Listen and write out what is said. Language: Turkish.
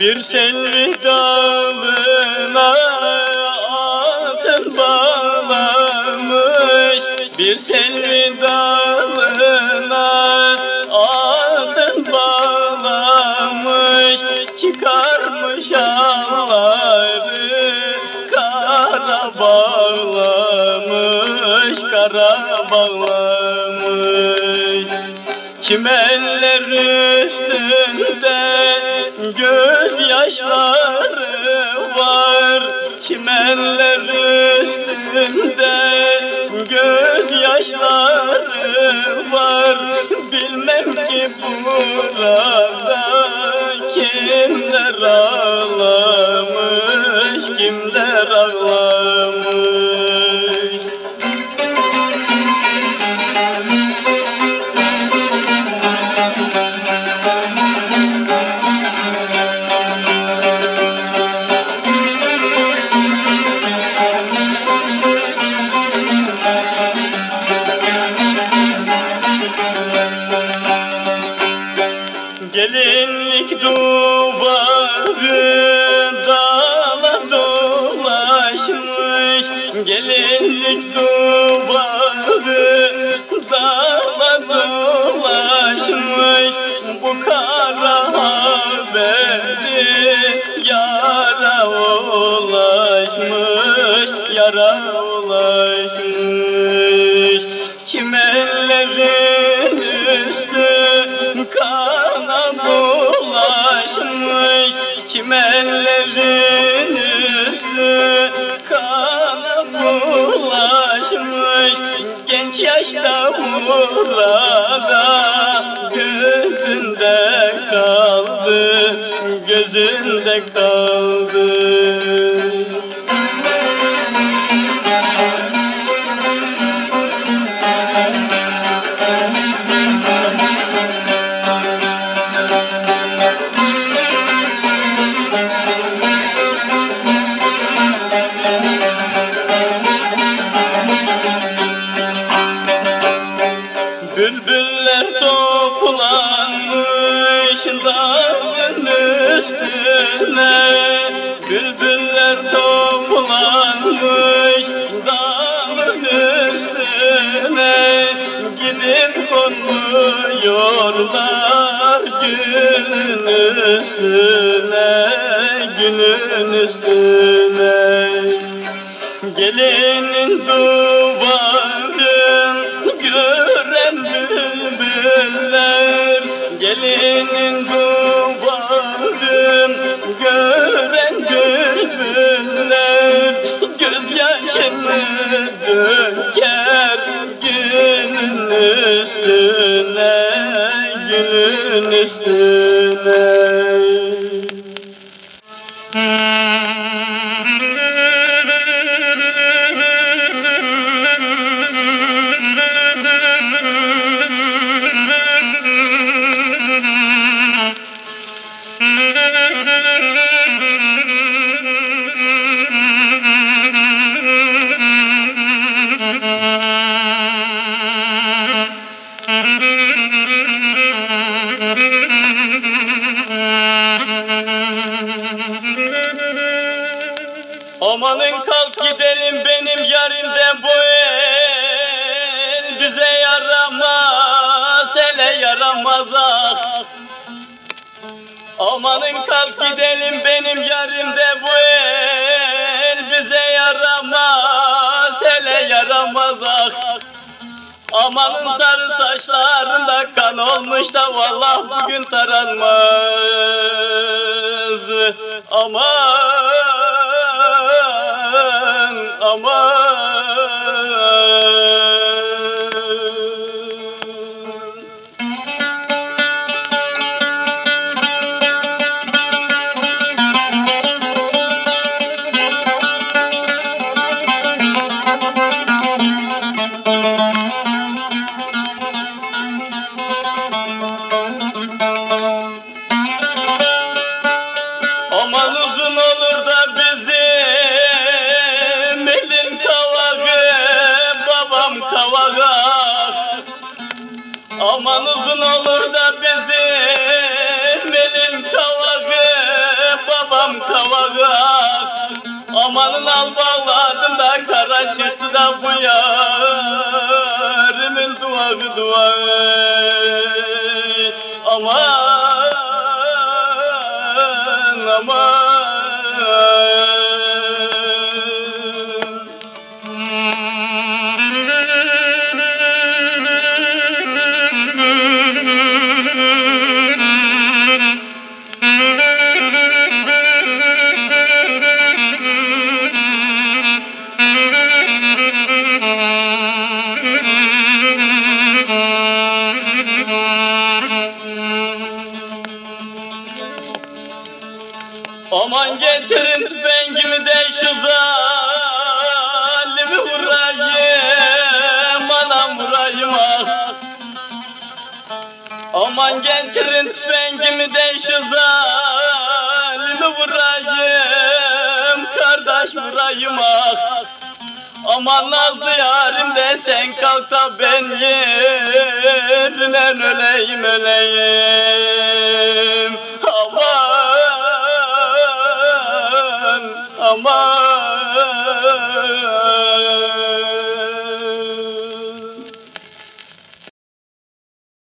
Bir selvi dalına atıl bağlamış. Bir selvi dalına atıl bağlamış. Çıkarmış ağları kara bağlamış Kara bağlamış. Çimenler üstünde gör gözyaşları var Çimenler üstünde. Gözyaşları var Bilmem ki burada Gelinlik duvarı dala dolaşmış Bu kara haberi. Yara ulaşmış Yara burada gözünde kaldı Gözünde kaldı üstüne Bülbüller toplanmış dağın üstüne Gidip konuyorlar günün üstüne Günün üstüne. Gelinin duvarın üstüne ah Amanın kalk gidelim benim yarimde bu el. Bize yaramaz hele yaramaz ah Amanın sarı saçlarında kan olmuş da vallahi bugün taranmaz. Aman aman Aman uzun olur da bizim elin kavağı babam kavağı Amanın al bağladım da kara çıktı da bu yar akıdı vay Aman aman Aman Aman getirin tüfengimi de şu zalimi vurayım Kardeş vurayım ah. Aman nazlı yarim de sen kalk da ben yerine öleyim öleyim